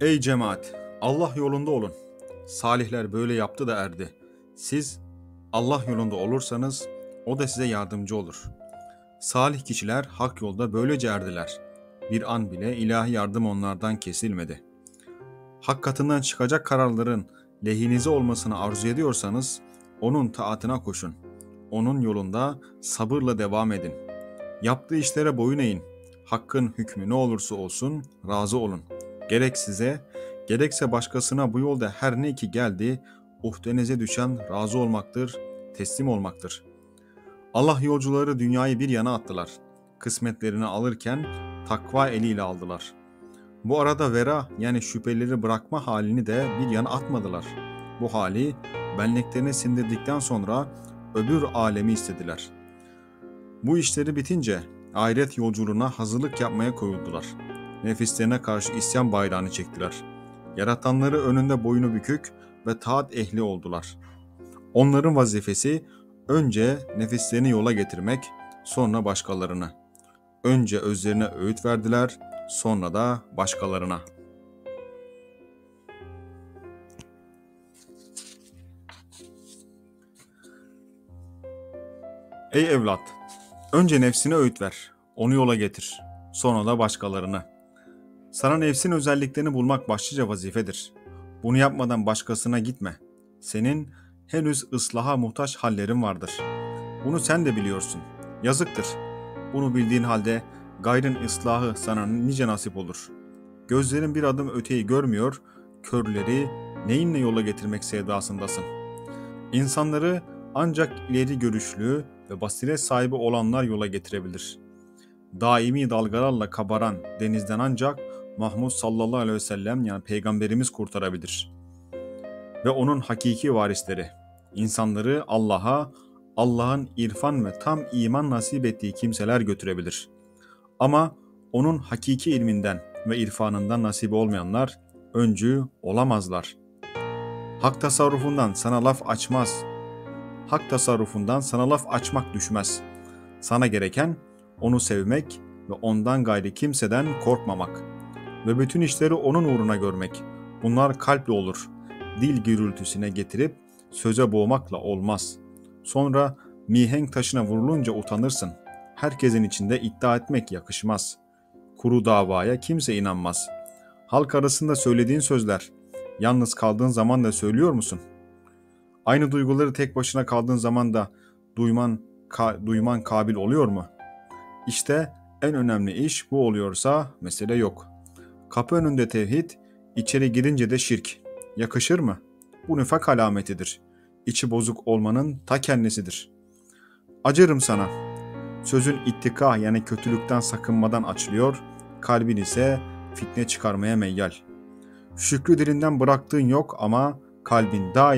Ey cemaat! Allah yolunda olun. Salihler böyle yaptı da erdi. Siz Allah yolunda olursanız o da size yardımcı olur. Salih kişiler hak yolda böylece erdiler. Bir an bile ilahi yardım onlardan kesilmedi. Hak katından çıkacak kararların lehinize olmasını arzu ediyorsanız onun taatına koşun. Onun yolunda sabırla devam edin. Yaptığı işlere boyun eğin. Hakkın hükmü ne olursa olsun razı olun. Gerek size, gerekse başkasına bu yolda her ne ki geldi, uhdenize düşen razı olmaktır, teslim olmaktır. Allah yolcuları dünyayı bir yana attılar. Kısmetlerini alırken takva eliyle aldılar. Bu arada vera yani şüpheleri bırakma halini de bir yana atmadılar. Bu hali benliklerine sindirdikten sonra öbür alemi istediler. Bu işleri bitince ahiret yolculuğuna hazırlık yapmaya koyuldular. Nefislerine karşı isyan bayrağını çektiler. Yaratanları önünde boynu bükük ve taat ehli oldular. Onların vazifesi önce nefislerini yola getirmek, sonra başkalarını. Önce özlerine öğüt verdiler, sonra da başkalarına. Ey evlat! Önce nefsine öğüt ver, onu yola getir. Sonra da başkalarını. Sana nefsin özelliklerini bulmak başlıca vazifedir. Bunu yapmadan başkasına gitme. Senin henüz ıslaha muhtaç hallerin vardır. Bunu sen de biliyorsun. Yazıktır. Bunu bildiğin halde gayrın ıslahı sana nice nasip olur. Gözlerin bir adım öteyi görmüyor, körleri neyinle yola getirmek sevdasındasın. İnsanları ancak ileri görüşlü ve basiret sahibi olanlar yola getirebilir. Daimi dalgalarla kabaran denizden ancak Mahmud sallallahu aleyhi ve sellem yani peygamberimiz kurtarabilir. Ve onun hakiki varisleri, insanları Allah'a, Allah'ın irfan ve tam iman nasip ettiği kimseler götürebilir. Ama onun hakiki ilminden ve irfanından nasip olmayanlar öncü olamazlar. Hak tasarrufundan sana laf açmaz. Hak tasarrufundan sana laf açmak düşmez. Sana gereken onu sevmek ve ondan gayri kimseden korkmamak ve bütün işleri onun uğruna görmek. Bunlar kalple olur. Dil gürültüsüne getirip söze boğmakla olmaz. Sonra mihenk taşına vurulunca utanırsın. Herkesin içinde iddia etmek yakışmaz. Kuru davaya kimse inanmaz. Halk arasında söylediğin sözler, yalnız kaldığın zaman da söylüyor musun? Aynı duyguları tek başına kaldığın zaman da duyman, ka, duyman kabil oluyor mu? İşte en önemli iş bu oluyorsa mesele yok. Kapı önünde tevhid, içeri girince de şirk. Yakışır mı? Bu nifak alametidir. İçi bozuk olmanın ta kendisidir. Acırım sana. Sözün ittika yani kötülükten sakınmadan açılıyor, kalbin ise fitne çıkarmaya meyyal. Şükrü dilinden bıraktığın yok ama kalbin daima